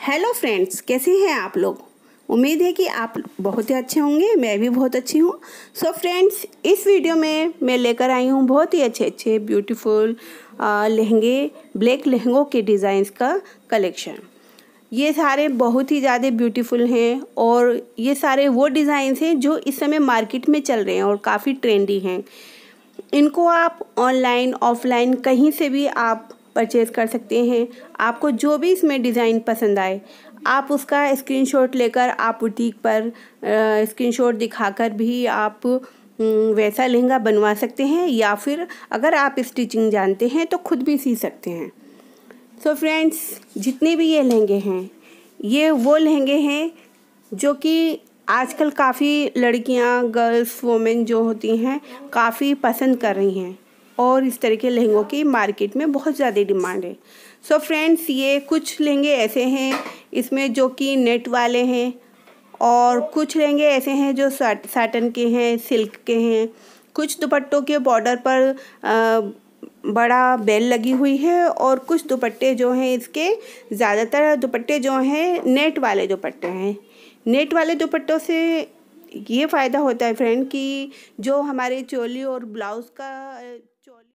Hello friends कैसे हैं आप लोग? उम्मीद है कि आप बहुत ही अच्छे होंगे, मैं भी बहुत अच्छी हूँ। सो फ्रेंड्स इस वीडियो में मैं लेकर आई हूँ बहुत ही अच्छे अच्छे ब्यूटीफुल लहंगे ब्लैक लहंगों के डिज़ाइंस का कलेक्शन ये सारे बहुत ही ज़्यादा ब्यूटीफुल हैं और ये सारे वो डिज़ाइंस हैं जो इस समय मार्केट में चल रहे हैं और काफ़ी ट्रेंडी हैं। इनको आप ऑनलाइन ऑफलाइन कहीं से भी आप परचेज़ कर सकते हैं। आपको जो भी इसमें डिज़ाइन पसंद आए, आप उसका स्क्रीनशॉट लेकर आप बुटीक पर स्क्रीनशॉट दिखाकर भी आप वैसा लहंगा बनवा सकते हैं या फिर अगर आप स्टिचिंग जानते हैं तो खुद भी सी सकते हैं। सो so फ्रेंड्स जितने भी ये लहंगे हैं, ये वो लहंगे हैं जो कि आजकल काफ़ी लड़कियाँ गर्ल्स वोमेन जो होती हैं, काफ़ी पसंद कर रही हैं। और इस तरह के लहंगों की मार्केट में बहुत ज़्यादा डिमांड है। सो so फ्रेंड्स ये कुछ लहंगे ऐसे हैं इसमें जो कि नेट वाले हैं और कुछ लहंगे ऐसे हैं जो साटन के हैं सिल्क के हैं। कुछ दुपट्टों के बॉर्डर पर आ, बड़ा बेल लगी हुई है और कुछ दुपट्टे जो हैं इसके ज़्यादातर दुपट्टे जो हैं नेट वाले दुपट्टे हैं। नेट वाले दुपट्टों से ये फ़ायदा होता है फ्रेंड कि जो हमारे चोली और ब्लाउज़ का